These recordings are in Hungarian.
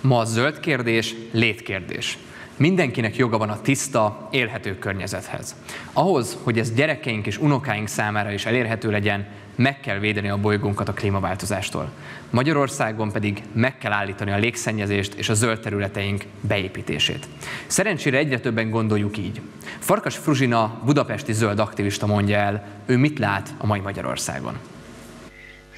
Ma a zöld kérdés létkérdés. Mindenkinek joga van a tiszta, élhető környezethez. Ahhoz, hogy ez gyerekeink és unokáink számára is elérhető legyen, meg kell védeni a bolygónkat a klímaváltozástól. Magyarországon pedig meg kell állítani a légszennyezést és a zöld területeink beépítését. Szerencsére egyre többen gondoljuk így. Farkas Fruzsina, budapesti zöld aktivista mondja el, ő mit lát a mai Magyarországon.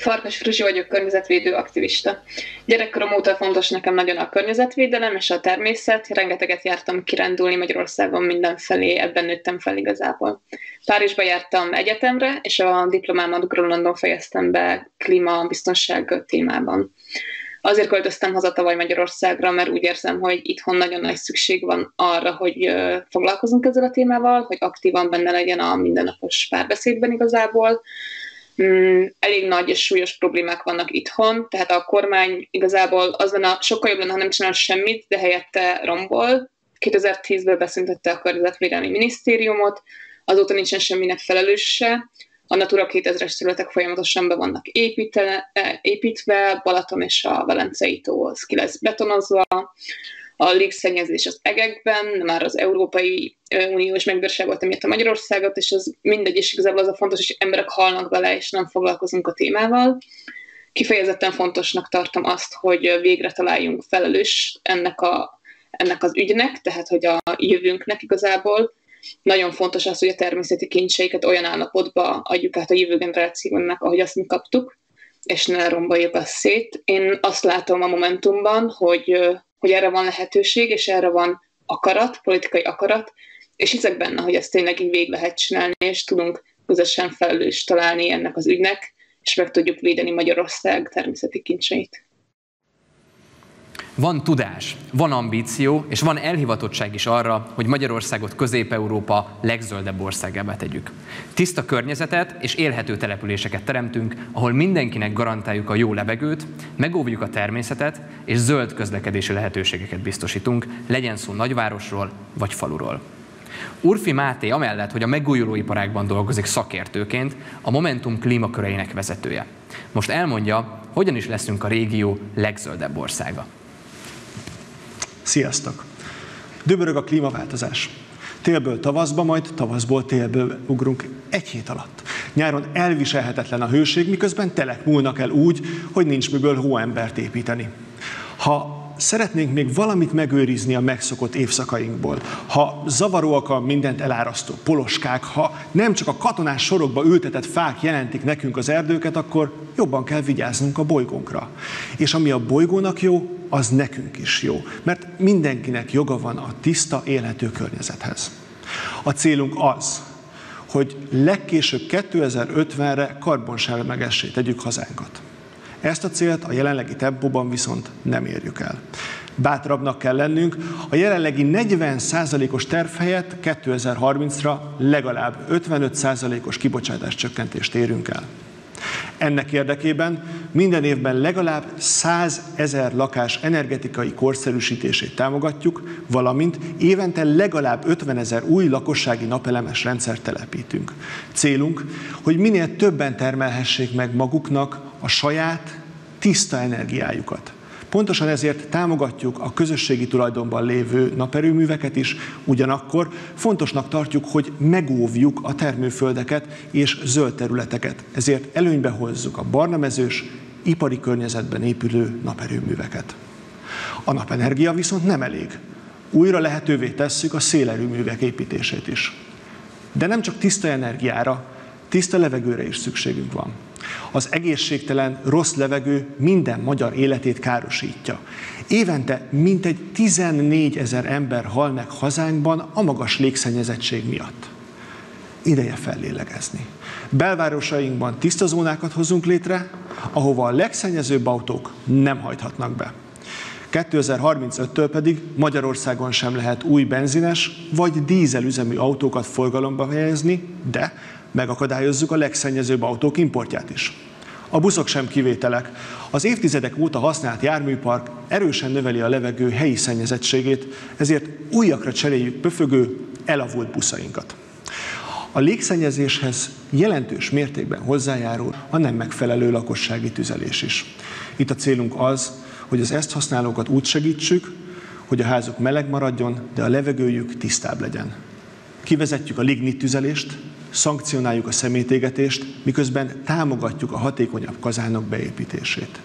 Farkas Fruzsi vagyok, környezetvédő aktivista. Gyerekkorom óta fontos nekem nagyon a környezetvédelem és a természet. Rengeteget jártam kirándulni Magyarországon mindenfelé, ebben nőttem fel igazából. Párizsba jártam egyetemre, és a diplomámat Grönlandon fejeztem be klímabiztonság témában. Azért költöztem haza tavaly Magyarországra, mert úgy érzem, hogy itthon nagyon nagy szükség van arra, hogy foglalkozunk ezzel a témával, hogy aktívan benne legyen a mindennapos párbeszédben igazából, elég nagy és súlyos problémák vannak itthon, tehát a kormány igazából az lenne, sokkal jobb lenne, ha nem csinál semmit, de helyette rombol. 2010-ben beszüntette a környezetvédelmi minisztériumot, azóta nincsen semminek felelőse. A Natura 2000-es területek folyamatosan be vannak építve, építve Balaton és a Velencei tó ki lesz betonozva a légszennyezés az egekben, már az Európai Unió is megbírságolt emiatt a Magyarországot, és az mindegy, és igazából az a fontos, hogy emberek halnak bele, és nem foglalkozunk a témával. Kifejezetten fontosnak tartom azt, hogy végre találjunk felelős ennek, a, ennek az ügynek, tehát hogy a jövőnknek igazából. Nagyon fontos az, hogy a természeti kincseiket olyan állapotba adjuk át a jövő generációnak, ahogy azt mi kaptuk, és ne romboljuk azt szét. Én azt látom a Momentumban, hogy hogy erre van lehetőség, és erre van akarat, politikai akarat, és hiszek benne, hogy ezt tényleg így végig lehet csinálni, és tudunk közösen felelős találni ennek az ügynek, és meg tudjuk védeni Magyarország természeti kincseit. Van tudás, van ambíció, és van elhivatottság is arra, hogy Magyarországot Közép-Európa legzöldebb országába tegyük. Tiszta környezetet és élhető településeket teremtünk, ahol mindenkinek garantáljuk a jó levegőt, megóvjuk a természetet, és zöld közlekedési lehetőségeket biztosítunk, legyen szó nagyvárosról vagy faluról. Urfi Máté amellett, hogy a megújuló iparákban dolgozik szakértőként, a Momentum klímaköreinek vezetője. Most elmondja, hogyan is leszünk a régió legzöldebb országa. Sziasztok! Döbörög a klímaváltozás. Télből tavaszba, majd tavaszból télből ugrunk egy hét alatt. Nyáron elviselhetetlen a hőség, miközben telek múlnak el úgy, hogy nincs miből hóembert építeni. Ha szeretnénk még valamit megőrizni a megszokott évszakainkból, ha zavaróak a mindent elárasztó poloskák, ha nem csak a katonás sorokba ültetett fák jelentik nekünk az erdőket, akkor jobban kell vigyáznunk a bolygónkra. És ami a bolygónak jó, az nekünk is jó, mert mindenkinek joga van a tiszta, élhető környezethez. A célunk az, hogy legkésőbb 2050-re karbonsemlegessé tegyük hazánkat. Ezt a célt a jelenlegi tempóban viszont nem érjük el. Bátrabbnak kell lennünk, a jelenlegi 40%-os terv helyett 2030-ra legalább 55%-os kibocsátás csökkentést érünk el. Ennek érdekében minden évben legalább 100 ezer lakás energetikai korszerűsítését támogatjuk, valamint évente legalább 50 ezer új lakossági napelemes rendszert telepítünk. Célunk, hogy minél többen termelhessék meg maguknak a saját tiszta energiájukat. Pontosan ezért támogatjuk a közösségi tulajdonban lévő naperőműveket is, ugyanakkor fontosnak tartjuk, hogy megóvjuk a termőföldeket és zöld területeket. Ezért előnybe hozzuk a barnamezős, ipari környezetben épülő naperőműveket. A napenergia viszont nem elég. Újra lehetővé tesszük a szélerőművek építését is. De nem csak tiszta energiára, tiszta levegőre is szükségünk van. Az egészségtelen, rossz levegő minden magyar életét károsítja. Évente mintegy 14 ezer ember hal meg hazánkban a magas légszennyezettség miatt. Ideje fellélegezni. Belvárosainkban tiszta zónákat hozunk létre, ahova a legszennyezőbb autók nem hajthatnak be. 2035-től pedig Magyarországon sem lehet új benzines vagy dízelüzemű autókat forgalomba helyezni, de megakadályozzuk a legszennyezőbb autók importját is. A buszok sem kivételek. Az évtizedek óta használt járműpark erősen növeli a levegő helyi szennyezettségét, ezért újakra cseréljük pöfögő, elavult buszainkat. A légszennyezéshez jelentős mértékben hozzájárul a nem megfelelő lakossági tüzelés is. Itt a célunk az, hogy az ezt használókat úgy segítsük, hogy a házuk meleg maradjon, de a levegőjük tisztább legyen. Kivezetjük a lignit tüzelést, szankcionáljuk a szemétégetést, miközben támogatjuk a hatékonyabb kazánok beépítését.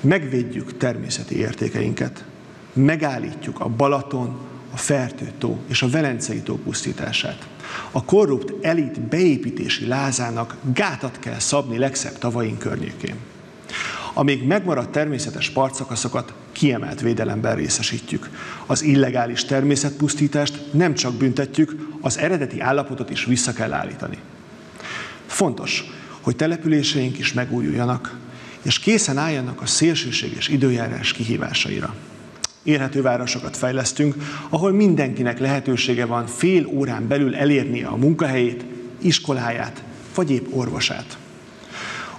Megvédjük természeti értékeinket, megállítjuk a Balaton, a Fertő-tó és a Velencei tó pusztítását. A korrupt elit beépítési lázának gátat kell szabni legszebb tavaink környékén. A még megmaradt természetes partszakaszokat kiemelt védelemben részesítjük. Az illegális természetpusztítást nem csak büntetjük, az eredeti állapotot is vissza kell állítani. Fontos, hogy településeink is megújuljanak, és készen álljanak a szélsőséges időjárás kihívásaira. Érhető városokat fejlesztünk, ahol mindenkinek lehetősége van fél órán belül elérnie a munkahelyét, iskoláját, vagy épp orvosát.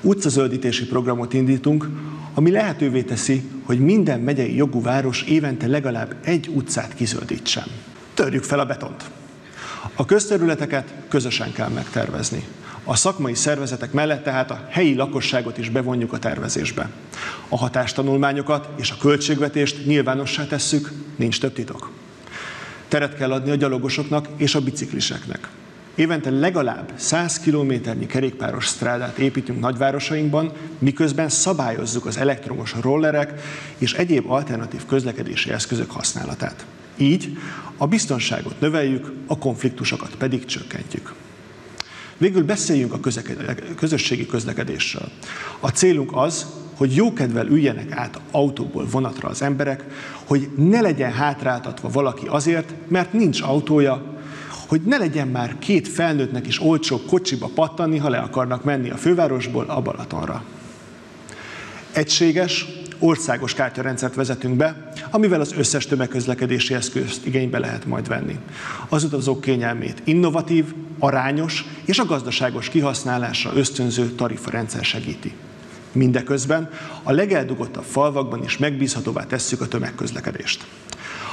Utcazöldítési programot indítunk, ami lehetővé teszi, hogy minden megyei jogú város évente legalább egy utcát kizöldítsen. Törjük fel a betont. A közterületeket közösen kell megtervezni. A szakmai szervezetek mellett tehát a helyi lakosságot is bevonjuk a tervezésbe. A hatástanulmányokat és a költségvetést nyilvánossá tesszük, nincs több titok. Teret kell adni a gyalogosoknak és a bicikliseknek. Évente legalább 100 kilométernyi kerékpáros strádát építünk nagyvárosainkban, miközben szabályozzuk az elektromos rollerek és egyéb alternatív közlekedési eszközök használatát. Így a biztonságot növeljük, a konfliktusokat pedig csökkentjük. Végül beszéljünk a közösségi közlekedésről. A célunk az, hogy jókedvel üljenek át autóból vonatra az emberek, hogy ne legyen hátráltatva valaki azért, mert nincs autója, hogy ne legyen már két felnőttnek is olcsó kocsiba pattanni, ha le akarnak menni a fővárosból a Balatonra. Egységes, országos kártyarendszert vezetünk be, amivel az összes tömegközlekedési eszközt igénybe lehet majd venni. Az utazók kényelmét innovatív, arányos és a gazdaságos kihasználásra ösztönző tarifarendszer segíti. Mindeközben a legeldugottabb falvakban is megbízhatóvá tesszük a tömegközlekedést.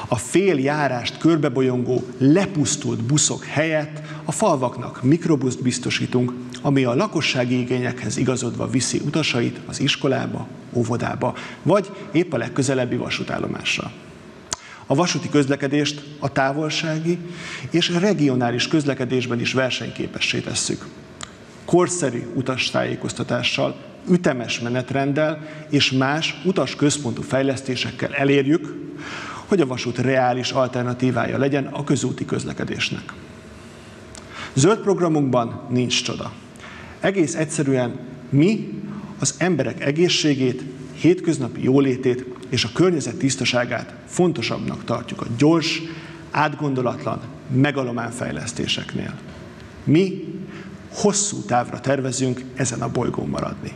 A fél járást körbebolyongó, lepusztult buszok helyett a falvaknak mikrobuszt biztosítunk, ami a lakossági igényekhez igazodva viszi utasait az iskolába, óvodába, vagy épp a legközelebbi vasútállomásra. A vasúti közlekedést a távolsági és regionális közlekedésben is versenyképessé tesszük. Korszerű utastájékoztatással, ütemes menetrenddel és más utasközpontú fejlesztésekkel elérjük, hogy a vasút reális alternatívája legyen a közúti közlekedésnek. Zöld programunkban nincs csoda. Egész egyszerűen mi az emberek egészségét, hétköznapi jólétét és a környezet tisztaságát fontosabbnak tartjuk a gyors, átgondolatlan, megalomán fejlesztéseknél. Mi hosszú távra tervezünk ezen a bolygón maradni.